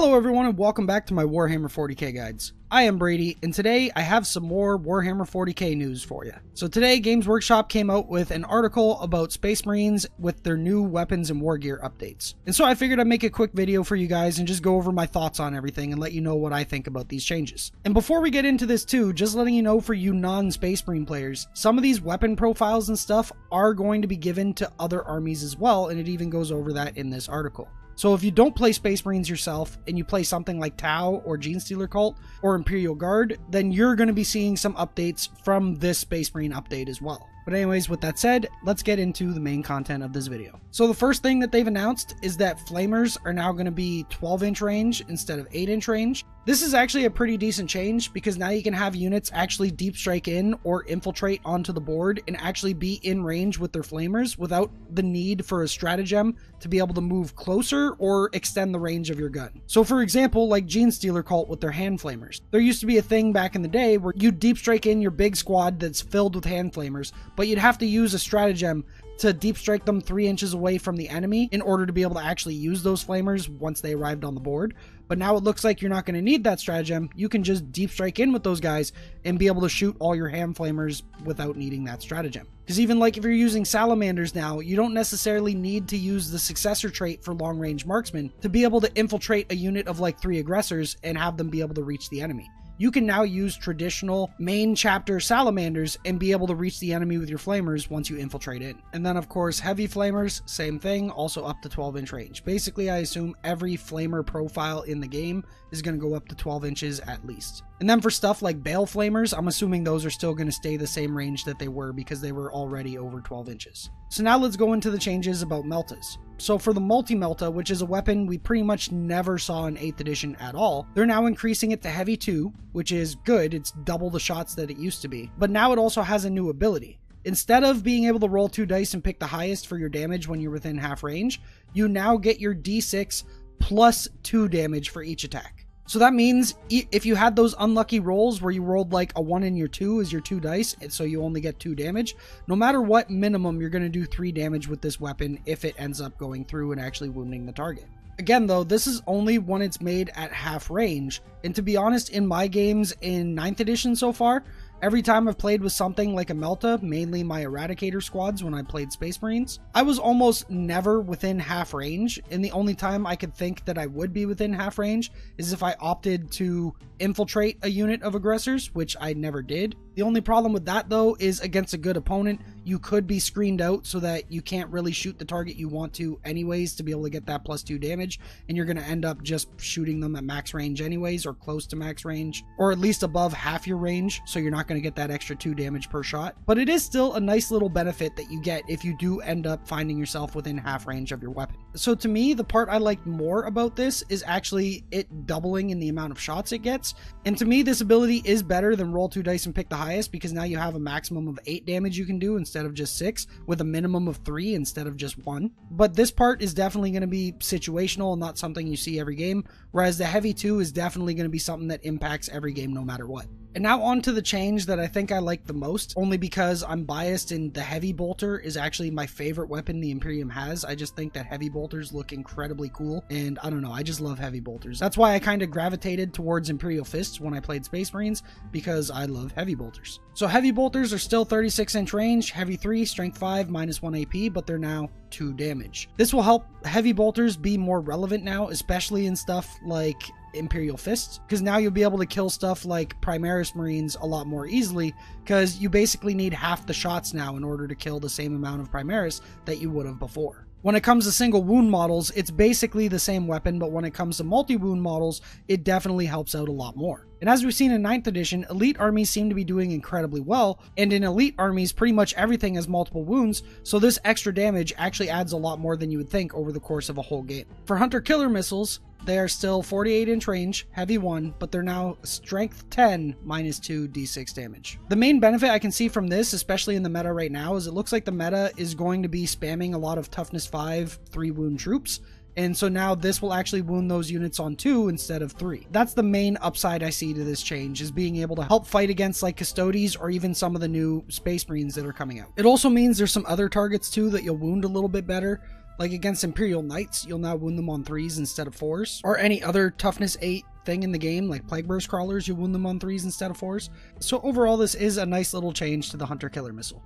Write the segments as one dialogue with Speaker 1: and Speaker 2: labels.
Speaker 1: Hello everyone and welcome back to my Warhammer 40k guides. I am Brady and today I have some more Warhammer 40k news for you. So today Games Workshop came out with an article about Space Marines with their new weapons and war gear updates. And so I figured I'd make a quick video for you guys and just go over my thoughts on everything and let you know what I think about these changes. And before we get into this too, just letting you know for you non-Space Marine players, some of these weapon profiles and stuff are going to be given to other armies as well and it even goes over that in this article. So if you don't play Space Marines yourself and you play something like Tau or Genestealer Cult or Imperial Guard, then you're going to be seeing some updates from this Space Marine update as well. But anyways, with that said, let's get into the main content of this video. So the first thing that they've announced is that flamers are now going to be 12 inch range instead of 8 inch range. This is actually a pretty decent change because now you can have units actually deep strike in or infiltrate onto the board and actually be in range with their flamers without the need for a stratagem to be able to move closer or extend the range of your gun. So for example, like Genestealer Cult with their hand flamers. There used to be a thing back in the day where you deep strike in your big squad that's filled with hand flamers, but you'd have to use a stratagem to deep strike them three inches away from the enemy in order to be able to actually use those flamers once they arrived on the board. But now it looks like you're not going to need that stratagem. You can just deep strike in with those guys and be able to shoot all your hand flamers without needing that stratagem. Because even like if you're using salamanders now, you don't necessarily need to use the successor trait for long range marksman to be able to infiltrate a unit of like three aggressors and have them be able to reach the enemy you can now use traditional main chapter salamanders and be able to reach the enemy with your flamers once you infiltrate in. And then of course heavy flamers, same thing, also up to 12 inch range. Basically I assume every flamer profile in the game is going to go up to 12 inches at least. And then for stuff like Bale Flamers, I'm assuming those are still going to stay the same range that they were because they were already over 12 inches. So now let's go into the changes about Meltas. So for the Multi-Melta, which is a weapon we pretty much never saw in 8th edition at all, they're now increasing it to Heavy 2, which is good, it's double the shots that it used to be. But now it also has a new ability. Instead of being able to roll two dice and pick the highest for your damage when you're within half range, you now get your d6 plus 2 damage for each attack. So that means if you had those unlucky rolls where you rolled like a 1 in your 2 as your 2 dice, and so you only get 2 damage, no matter what minimum, you're going to do 3 damage with this weapon if it ends up going through and actually wounding the target. Again, though, this is only when it's made at half range, and to be honest, in my games in 9th edition so far, Every time I've played with something like a Melta, mainly my Eradicator squads when I played Space Marines, I was almost never within half range, and the only time I could think that I would be within half range is if I opted to infiltrate a unit of aggressors, which I never did. The only problem with that, though, is against a good opponent, you could be screened out so that you can't really shoot the target you want to anyways to be able to get that plus two damage, and you're going to end up just shooting them at max range anyways, or close to max range, or at least above half your range, so you're not going to get that extra two damage per shot. But it is still a nice little benefit that you get if you do end up finding yourself within half range of your weapon. So to me, the part I like more about this is actually it doubling in the amount of shots it gets, and to me, this ability is better than roll two dice and pick the highest because now you have a maximum of eight damage you can do instead of just six, with a minimum of three instead of just one. But this part is definitely going to be situational and not something you see every game, whereas the heavy two is definitely going to be something that impacts every game no matter what. And now on to the change that I think I like the most, only because I'm biased and the Heavy Bolter is actually my favorite weapon the Imperium has. I just think that Heavy Bolters look incredibly cool, and I don't know, I just love Heavy Bolters. That's why I kind of gravitated towards Imperial Fists when I played Space Marines, because I love Heavy Bolters. So Heavy Bolters are still 36 inch range, Heavy 3, Strength 5, minus 1 AP, but they're now 2 damage. This will help Heavy Bolters be more relevant now, especially in stuff like Imperial Fists, because now you'll be able to kill stuff like Primaris Marines a lot more easily, because you basically need half the shots now in order to kill the same amount of Primaris that you would have before. When it comes to single wound models, it's basically the same weapon, but when it comes to multi wound models, it definitely helps out a lot more. And as we've seen in 9th edition, elite armies seem to be doing incredibly well, and in elite armies, pretty much everything has multiple wounds, so this extra damage actually adds a lot more than you would think over the course of a whole game. For hunter killer missiles, they are still 48 inch range, heavy 1, but they're now strength 10 minus 2 d6 damage. The main benefit I can see from this, especially in the meta right now, is it looks like the meta is going to be spamming a lot of toughness 5 3 wound troops. And so now this will actually wound those units on two instead of three. That's the main upside I see to this change is being able to help fight against like Custodes or even some of the new Space Marines that are coming out. It also means there's some other targets too that you'll wound a little bit better Like against Imperial Knights, you'll now wound them on 3s instead of 4s. Or any other toughness 8 thing in the game, like Plague Burst Crawlers, you wound them on 3s instead of 4s. So overall, this is a nice little change to the Hunter Killer Missile.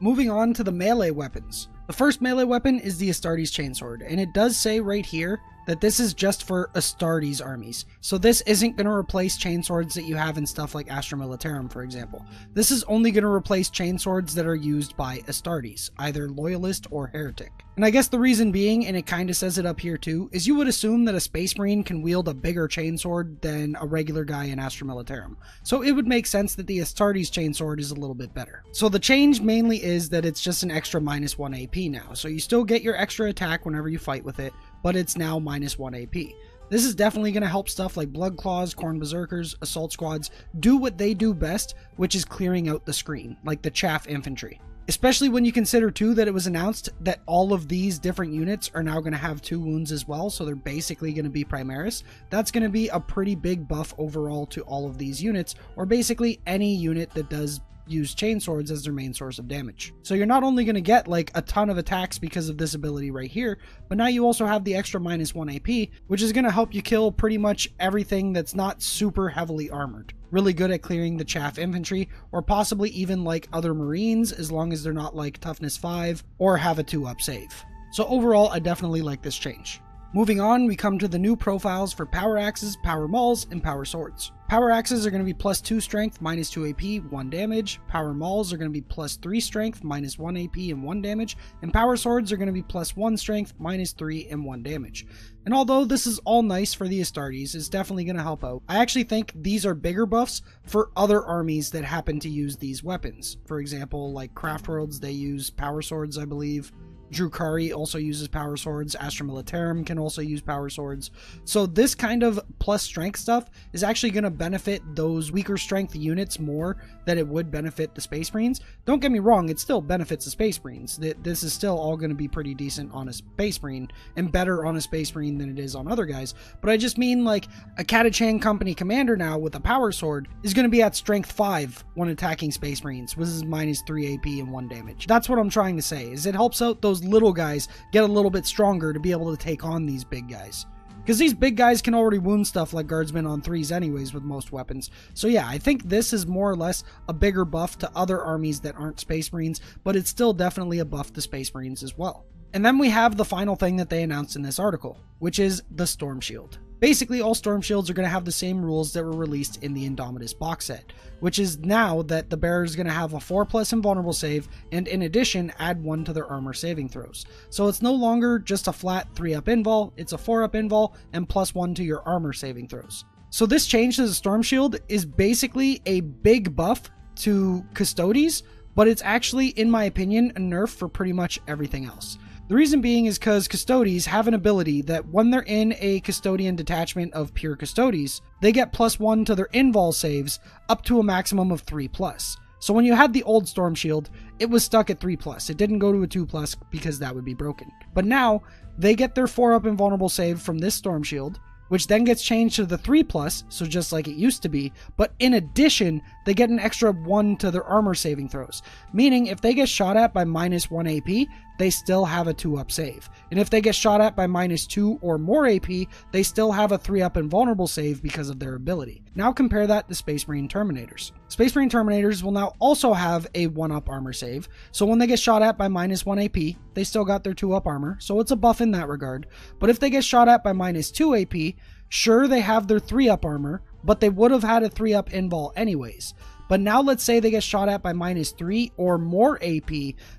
Speaker 1: Moving on to the melee weapons. The first melee weapon is the Astartes Chainsword, and it does say right here that this is just for Astartes armies. So this isn't going to replace chainswords that you have in stuff like Astra Militarum, for example. This is only going to replace chainswords that are used by Astartes, either Loyalist or Heretic. And I guess the reason being, and it kind of says it up here too, is you would assume that a Space Marine can wield a bigger chainsword than a regular guy in Astra Militarum. So it would make sense that the Astartes chainsword is a little bit better. So the change mainly is that it's just an extra minus 1 AP now. So you still get your extra attack whenever you fight with it, but it's now minus 1 AP. This is definitely going to help stuff like Blood Claws, Khorne Berserkers, Assault Squads do what they do best, which is clearing out the screen, like the Chaff Infantry. Especially when you consider too that it was announced that all of these different units are now going to have two wounds as well, so they're basically going to be Primaris. That's going to be a pretty big buff overall to all of these units, or basically any unit that does use chainswords as their main source of damage. So you're not only going to get like a ton of attacks because of this ability right here, but now you also have the extra minus 1 AP, which is going to help you kill pretty much everything that's not super heavily armored. Really good at clearing the chaff infantry, or possibly even like other marines as long as they're not like toughness 5 or have a 2 up save. So overall, I definitely like this change. Moving on, we come to the new profiles for power axes, power mauls, and power swords. Power axes are going to be plus 2 strength, minus 2 AP, 1 damage. Power mauls are going to be plus 3 strength, minus 1 AP, and 1 damage. And power swords are going to be plus 1 strength, minus 3, and 1 damage. And although this is all nice for the Astartes, it's definitely going to help out. I actually think these are bigger buffs for other armies that happen to use these weapons. For example, like Craftworlds, they use power swords, I believe. Drukhari also uses power swords. Astra Militarum can also use power swords. So this kind of plus strength stuff is actually going to benefit those weaker strength units more than it would benefit the Space Marines. Don't get me wrong, it still benefits the Space Marines. This is still all going to be pretty decent on a Space Marine and better on a Space Marine than it is on other guys. But I just mean like a Catachan Company commander now with a power sword is going to be at strength 5 when attacking Space Marines, which is minus 3 AP and 1 damage. That's what I'm trying to say, is it helps out those little guys get a little bit stronger to be able to take on these big guys. Because these big guys can already wound stuff like guardsmen on threes anyways with most weapons. So yeah, I think this is more or less a bigger buff to other armies that aren't Space Marines, but it's still definitely a buff to Space Marines as well. And then we have the final thing that they announced in this article, which is the Storm Shield. Basically, all Storm Shields are going to have the same rules that were released in the Indomitus box set, which is now that the bearer is going to have a 4 plus invulnerable save, and in addition, add 1 to their armor saving throws. So it's no longer just a flat 3 up invul, it's a 4 up invul, and plus 1 to your armor saving throws. So this change to the Storm Shield is basically a big buff to Custodes, but it's actually, in my opinion, a nerf for pretty much everything else. The reason being is because Custodes have an ability that when they're in a Custodian detachment of pure Custodes, they get plus one to their invul saves up to a maximum of 3 plus. So when you had the old Storm Shield, it was stuck at 3 plus. It didn't go to a 2 plus because that would be broken. But now, they get their 4 up invulnerable save from this Storm Shield, which then gets changed to the 3 plus, so just like it used to be, but in addition, they get an extra 1 to their armor saving throws. Meaning, if they get shot at by minus 1 AP, they still have a 2 up save. And if they get shot at by minus 2 or more AP, they still have a 3 up invulnerable save because of their ability. Now compare that to Space Marine Terminators. Space Marine Terminators will now also have a 1 up armor save, so when they get shot at by minus 1 AP, they still got their 2 up armor, so it's a buff in that regard. But if they get shot at by minus 2 AP, sure they have their 3 up armor, but they would have had a 3 up invul anyways. But now let's say they get shot at by minus 3 or more AP,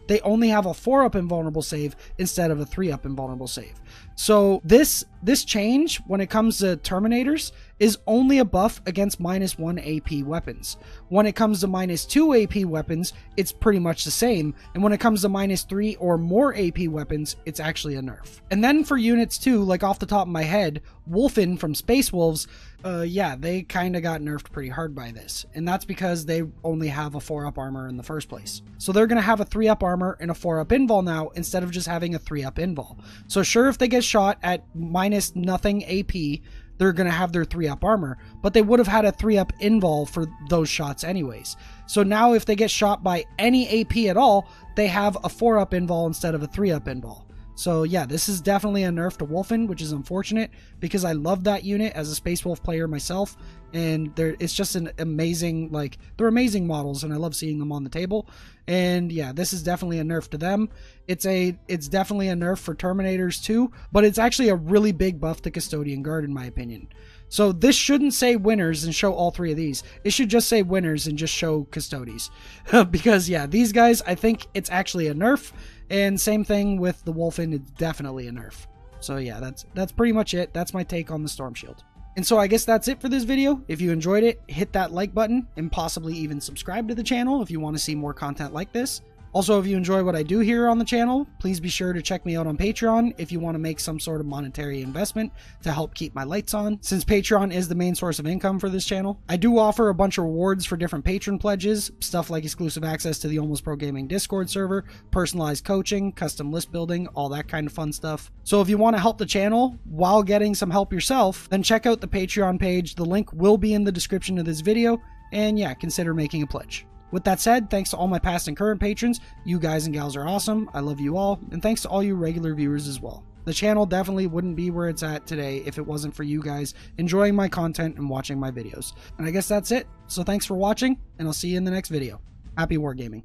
Speaker 1: they only have a 4 up invulnerable save instead of a 3 up invulnerable save. So this this change when it comes to Terminators is only a buff against minus 1 AP weapons. When it comes to minus 2 AP weapons, it's pretty much the same, and when it comes to minus 3 or more AP weapons, it's actually a nerf. And then for units too, like off the top of my head, Wulfen from Space Wolves uh, yeah, they kind of got nerfed pretty hard by this, and that's because they only have a 4 up armor in the first place. So they're going to have a 3 up armor and a 4 up invul now instead of just having a 3 up invul. So, sure, if they get shot at minus nothing AP, they're going to have their 3 up armor, but they would have had a 3 up invul for those shots anyways. So now, if they get shot by any AP at all, they have a 4 up invul instead of a 3 up invul. So yeah, this is definitely a nerf to Wulfen, which is unfortunate because I love that unit as a Space Wolf player myself, and they it's just an amazing like they're amazing models, and I love seeing them on the table. And yeah, this is definitely a nerf to them. It's a it's definitely a nerf for Terminators too, but it's actually a really big buff to Custodian Guard in my opinion. So this shouldn't say winners and show all three of these. It should just say winners and just show Custodes. because yeah, these guys, I think it's actually a nerf. And same thing with the Wulfen, it's definitely a nerf. So yeah, that's that's pretty much it. That's my take on the Storm Shield. And so I guess that's it for this video. If you enjoyed it, hit that like button and possibly even subscribe to the channel if you want to see more content like this. Also, if you enjoy what I do here on the channel, please be sure to check me out on Patreon if you want to make some sort of monetary investment to help keep my lights on, since Patreon is the main source of income for this channel. I do offer a bunch of rewards for different patron pledges, stuff like exclusive access to the Almost Pro Gaming Discord server, personalized coaching, custom list building, all that kind of fun stuff. So if you want to help the channel while getting some help yourself, then check out the Patreon page. The link will be in the description of this video, and yeah, consider making a pledge. With that said, thanks to all my past and current patrons. You guys and gals are awesome. I love you all. And thanks to all you regular viewers as well. The channel definitely wouldn't be where it's at today if it wasn't for you guys enjoying my content and watching my videos. And I guess that's it. So thanks for watching, and I'll see you in the next video. Happy wargaming.